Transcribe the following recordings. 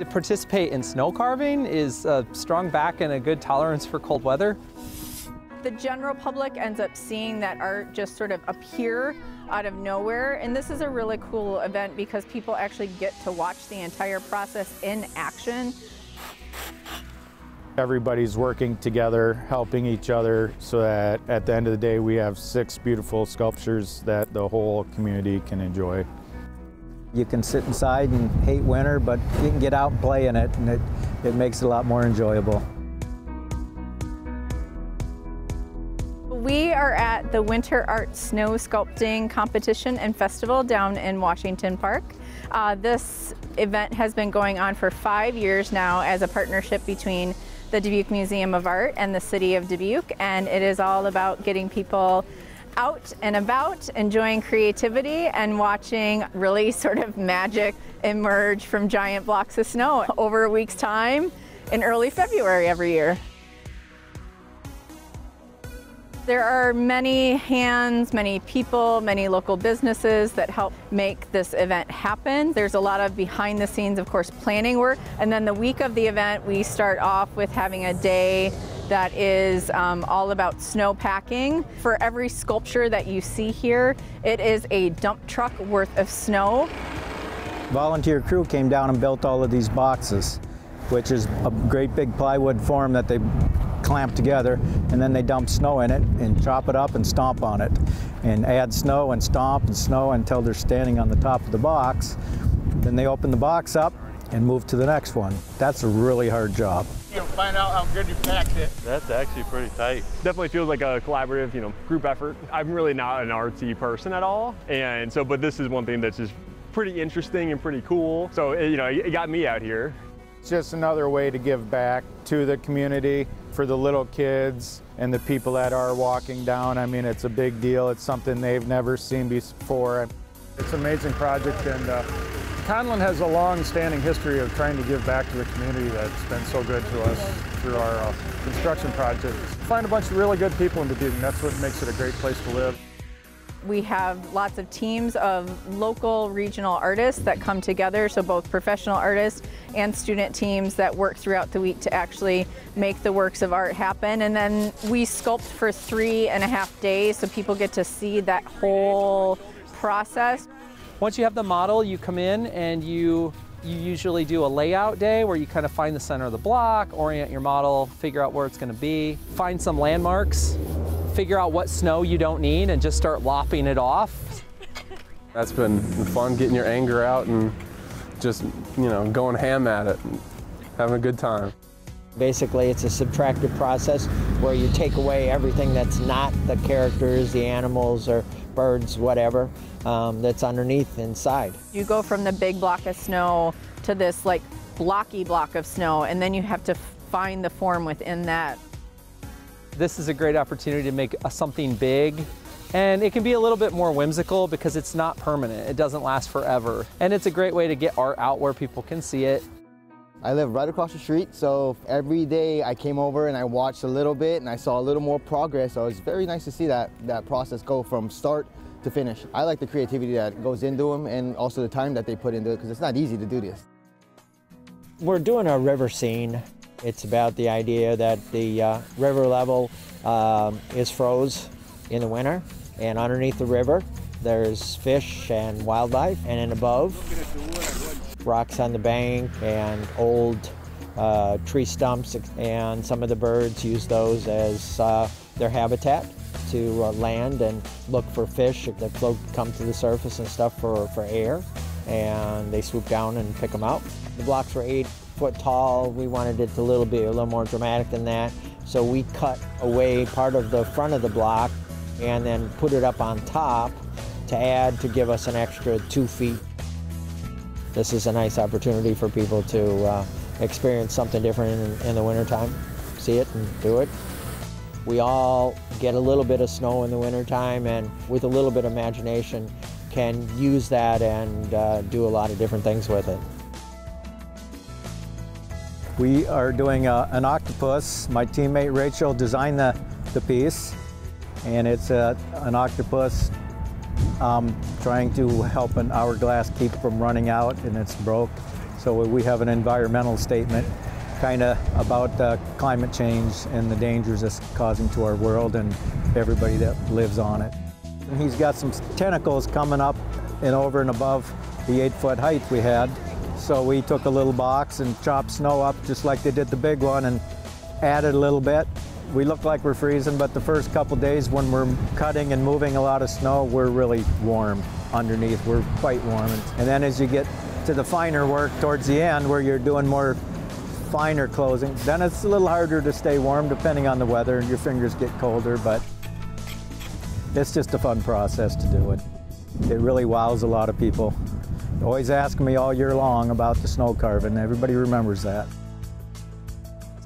To participate in snow carving is a strong back and a good tolerance for cold weather. The general public ends up seeing that art just sort of appear out of nowhere. And this is a really cool event because people actually get to watch the entire process in action. Everybody's working together, helping each other so that at the end of the day we have six beautiful sculptures that the whole community can enjoy. You can sit inside and hate winter, but you can get out and play in it, and it, it makes it a lot more enjoyable. We are at the Winter Art Snow Sculpting Competition and Festival down in Washington Park. Uh, this event has been going on for five years now as a partnership between the Dubuque Museum of Art and the City of Dubuque, and it is all about getting people out and about, enjoying creativity and watching really sort of magic emerge from giant blocks of snow over a week's time in early February every year. There are many hands, many people, many local businesses that help make this event happen. There's a lot of behind the scenes, of course, planning work. And then the week of the event, we start off with having a day that is um, all about snow packing. For every sculpture that you see here, it is a dump truck worth of snow. Volunteer crew came down and built all of these boxes, which is a great big plywood form that they clamp together and then they dump snow in it and chop it up and stomp on it and add snow and stomp and snow until they're standing on the top of the box. Then they open the box up and move to the next one. That's a really hard job. You'll find out how good you packed it. That's actually pretty tight. Definitely feels like a collaborative, you know, group effort. I'm really not an artsy person at all, and so, but this is one thing that's just pretty interesting and pretty cool. So, it, you know, it got me out here. It's just another way to give back to the community for the little kids and the people that are walking down. I mean, it's a big deal. It's something they've never seen before. It's an amazing project, and uh, Conlon has a long-standing history of trying to give back to the community that's been so good to us through our uh, construction projects. Find a bunch of really good people in Dubuque, and that's what makes it a great place to live. We have lots of teams of local regional artists that come together, so both professional artists and student teams that work throughout the week to actually make the works of art happen. And then we sculpt for three and a half days so people get to see that whole process. Once you have the model, you come in and you you usually do a layout day where you kind of find the center of the block, orient your model, figure out where it's going to be, find some landmarks, figure out what snow you don't need and just start lopping it off. That's been fun getting your anger out and just, you know, going ham at it, and having a good time. Basically, it's a subtractive process where you take away everything that's not the characters, the animals, or birds, whatever, um, that's underneath inside. You go from the big block of snow to this like blocky block of snow, and then you have to find the form within that. This is a great opportunity to make a, something big and it can be a little bit more whimsical because it's not permanent. It doesn't last forever. And it's a great way to get art out where people can see it. I live right across the street, so every day I came over and I watched a little bit and I saw a little more progress. So it's very nice to see that, that process go from start to finish. I like the creativity that goes into them and also the time that they put into it because it's not easy to do this. We're doing a river scene. It's about the idea that the uh, river level um, is froze in the winter and underneath the river there's fish and wildlife and then above rocks on the bank and old uh, tree stumps and some of the birds use those as uh, their habitat to uh, land and look for fish that float come to the surface and stuff for, for air and they swoop down and pick them out. The blocks were eight foot tall. We wanted it a little bit a little more dramatic than that. So we cut away part of the front of the block and then put it up on top to add to give us an extra two feet. This is a nice opportunity for people to uh, experience something different in, in the wintertime, see it and do it. We all get a little bit of snow in the wintertime and with a little bit of imagination can use that and uh, do a lot of different things with it. We are doing a, an octopus. My teammate Rachel designed the, the piece and it's a, an octopus um, trying to help an hourglass keep from running out and it's broke. So we have an environmental statement kind of about uh, climate change and the dangers it's causing to our world and everybody that lives on it. And he's got some tentacles coming up and over and above the eight foot height we had. So we took a little box and chopped snow up just like they did the big one and added a little bit. We look like we're freezing, but the first couple days when we're cutting and moving a lot of snow, we're really warm underneath. We're quite warm. And then as you get to the finer work towards the end where you're doing more finer closing, then it's a little harder to stay warm depending on the weather and your fingers get colder, but it's just a fun process to do it. It really wows a lot of people. Always ask me all year long about the snow carving. Everybody remembers that.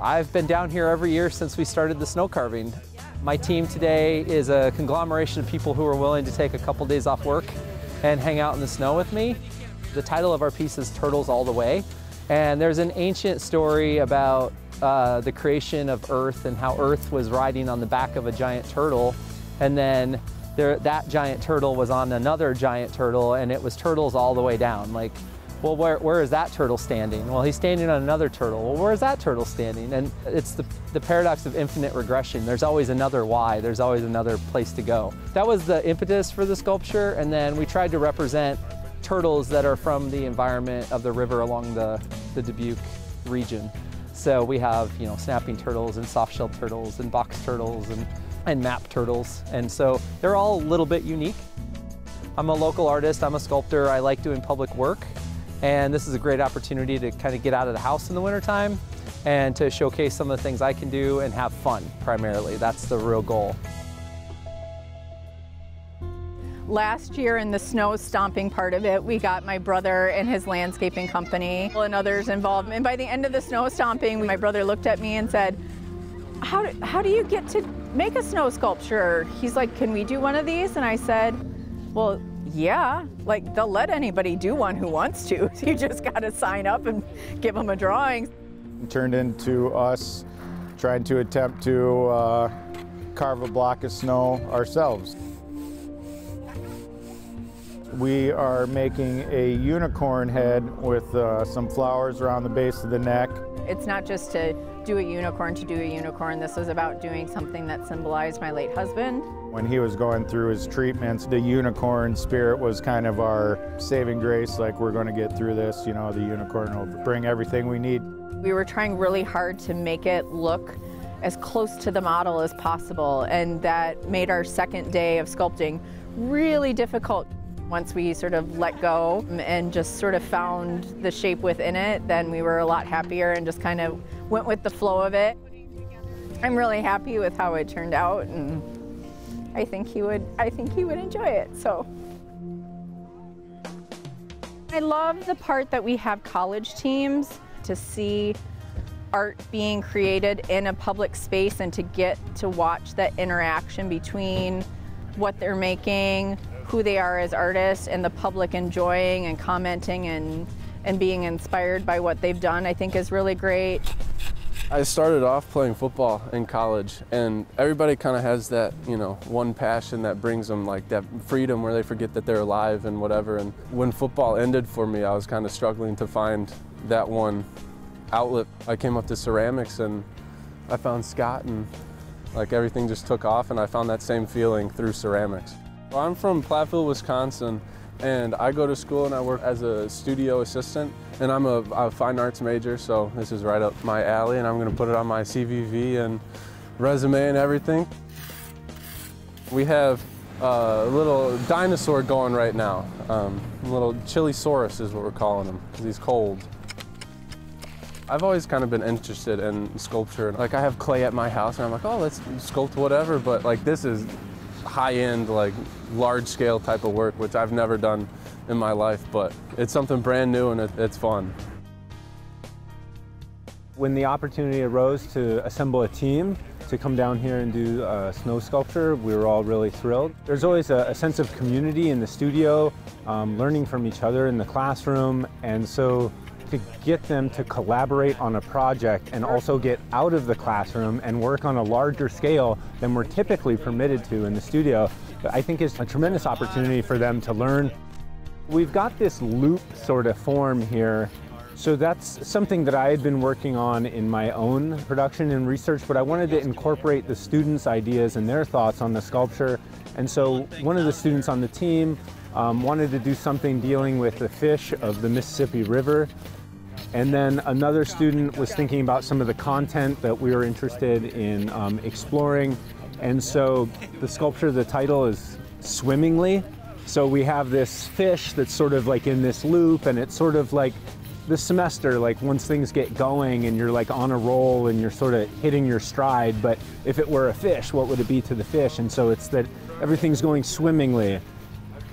I've been down here every year since we started the snow carving. My team today is a conglomeration of people who are willing to take a couple days off work and hang out in the snow with me. The title of our piece is Turtles All the Way. And there's an ancient story about uh, the creation of Earth and how Earth was riding on the back of a giant turtle. And then there, that giant turtle was on another giant turtle and it was turtles all the way down. Like well, where, where is that turtle standing? Well, he's standing on another turtle. Well, where is that turtle standing? And it's the, the paradox of infinite regression. There's always another why. There's always another place to go. That was the impetus for the sculpture. And then we tried to represent turtles that are from the environment of the river along the, the Dubuque region. So we have, you know, snapping turtles and soft-shelled turtles and box turtles and, and map turtles. And so they're all a little bit unique. I'm a local artist, I'm a sculptor, I like doing public work. And this is a great opportunity to kind of get out of the house in the wintertime and to showcase some of the things I can do and have fun primarily. That's the real goal. Last year in the snow stomping part of it, we got my brother and his landscaping company and others involved. And by the end of the snow stomping, my brother looked at me and said, how do, how do you get to make a snow sculpture? He's like, can we do one of these? And I said, well, yeah, like they'll let anybody do one who wants to. You just got to sign up and give them a drawing. It turned into us trying to attempt to uh, carve a block of snow ourselves. We are making a unicorn head with uh, some flowers around the base of the neck. It's not just to do a unicorn to do a unicorn. This was about doing something that symbolized my late husband. When he was going through his treatments, the unicorn spirit was kind of our saving grace, like we're going to get through this, you know, the unicorn will bring everything we need. We were trying really hard to make it look as close to the model as possible, and that made our second day of sculpting really difficult. Once we sort of let go and just sort of found the shape within it, then we were a lot happier and just kind of went with the flow of it. I'm really happy with how it turned out and I think he would I think he would enjoy it. So I love the part that we have college teams to see art being created in a public space and to get to watch that interaction between what they're making, who they are as artists, and the public enjoying and commenting and, and being inspired by what they've done, I think is really great. I started off playing football in college, and everybody kind of has that, you know, one passion that brings them like that freedom where they forget that they're alive and whatever. And when football ended for me, I was kind of struggling to find that one outlet. I came up to ceramics and I found Scott, and like everything just took off, and I found that same feeling through ceramics. Well, I'm from Platteville, Wisconsin, and I go to school and I work as a studio assistant and I'm a, a, fine arts major so this is right up my alley and I'm going to put it on my CVV and resume and everything. We have a little dinosaur going right now. Um, little Chilisaurus is what we're calling him because he's cold. I've always kind of been interested in sculpture. Like I have clay at my house and I'm like, oh, let's sculpt whatever. But like this is high-end, like large-scale type of work, which I've never done in my life, but it's something brand new and it, it's fun. When the opportunity arose to assemble a team to come down here and do a snow sculpture, we were all really thrilled. There's always a, a sense of community in the studio, um, learning from each other in the classroom, and so to get them to collaborate on a project and also get out of the classroom and work on a larger scale than we're typically permitted to in the studio, I think is a tremendous opportunity for them to learn. We've got this loop sort of form here So that's something that I had been working on in my own production and research, but I wanted to incorporate the students' ideas and their thoughts on the sculpture. And so one of the students on the team um, wanted to do something dealing with the fish of the Mississippi River. And then another student was thinking about some of the content that we were interested in um, exploring. And so the sculpture, the title is Swimmingly. So we have this fish that's sort of like in this loop, and it's sort of like this semester, like once things get going and you're like on a roll and you're sort of hitting your stride, but if it were a fish, what would it be to the fish? And so it's that everything's going swimmingly.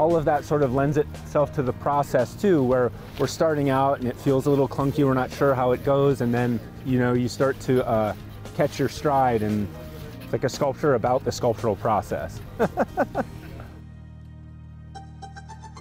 All of that sort of lends itself to the process too, where we're starting out and it feels a little clunky, we're not sure how it goes, and then you know you start to uh, catch your stride, and it's like a sculpture about the sculptural process.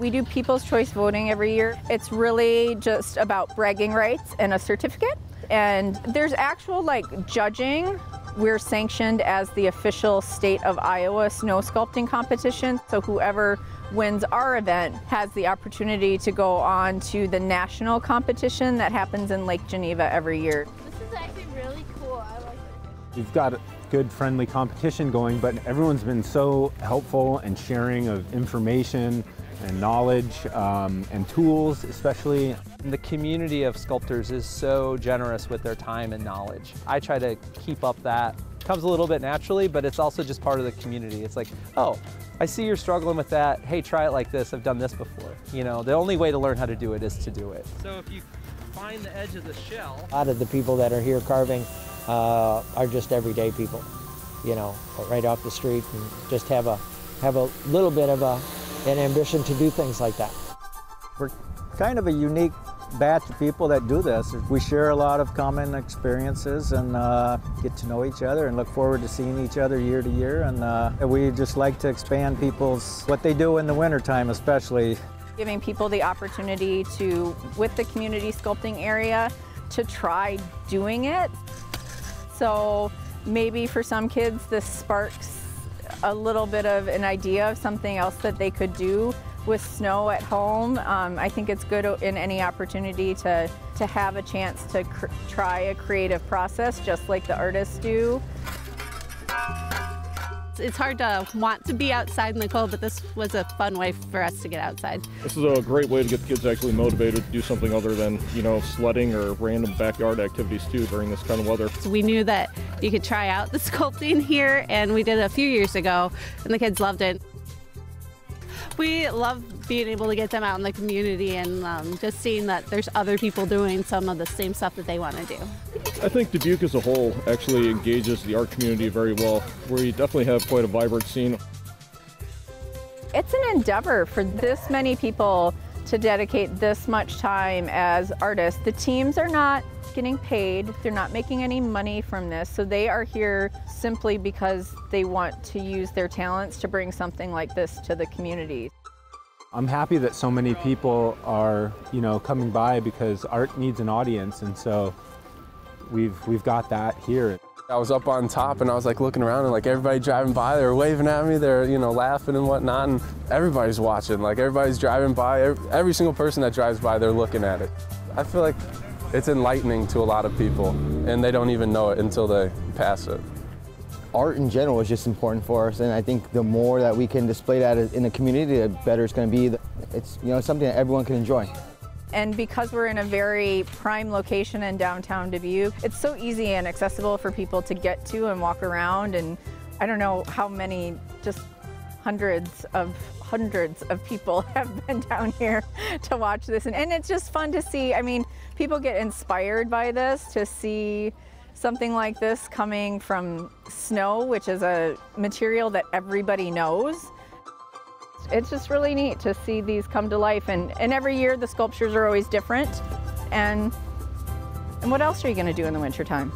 We do People's Choice voting every year. It's really just about bragging rights and a certificate. And there's actual like judging. We're sanctioned as the official state of Iowa snow sculpting competition. So whoever wins our event has the opportunity to go on to the national competition that happens in Lake Geneva every year. This is actually really cool. I like it. We've got a good friendly competition going, but everyone's been so helpful and sharing of information and knowledge um, and tools especially. The community of sculptors is so generous with their time and knowledge. I try to keep up that. Comes a little bit naturally, but it's also just part of the community. It's like, oh, I see you're struggling with that. Hey, try it like this. I've done this before. You know, the only way to learn how to do it is to do it. So if you find the edge of the shell. A lot of the people that are here carving uh, are just everyday people, you know, right off the street and just have a have a little bit of a an ambition to do things like that. We're kind of a unique batch of people that do this. We share a lot of common experiences and uh, get to know each other and look forward to seeing each other year to year. And uh, we just like to expand people's, what they do in the wintertime especially. Giving people the opportunity to, with the community sculpting area, to try doing it. So maybe for some kids this sparks a little bit of an idea of something else that they could do with snow at home. Um, I think it's good in any opportunity to, to have a chance to try a creative process just like the artists do. It's hard to want to be outside in the cold, but this was a fun way for us to get outside. This is a great way to get the kids actually motivated to do something other than, you know, sledding or random backyard activities too during this kind of weather. So we knew that you could try out the sculpting here, and we did it a few years ago, and the kids loved it. We love being able to get them out in the community and um, just seeing that there's other people doing some of the same stuff that they want to do. I think Dubuque as a whole actually engages the art community very well. We definitely have quite a vibrant scene. It's an endeavor for this many people to dedicate this much time as artists. The teams are not getting paid. They're not making any money from this. So they are here simply because they want to use their talents to bring something like this to the community. I'm happy that so many people are, you know, coming by because art needs an audience and so we've we've got that here. I was up on top and I was like looking around and like everybody driving by, they were waving at me, they're, you know, laughing and whatnot and everybody's watching, like everybody's driving by, every, every single person that drives by, they're looking at it. I feel like it's enlightening to a lot of people and they don't even know it until they pass it. Art in general is just important for us and I think the more that we can display that in the community, the better it's going to be. It's you know something that everyone can enjoy. And because we're in a very prime location in downtown Dubuque, it's so easy and accessible for people to get to and walk around and I don't know how many just hundreds of hundreds of people have been down here to watch this. And, and, it's just fun to see. I mean, people get inspired by this to see something like this coming from snow, which is a material that everybody knows. It's just really neat to see these come to life. And, and every year the sculptures are always different. And, and what else are you gonna do in the wintertime?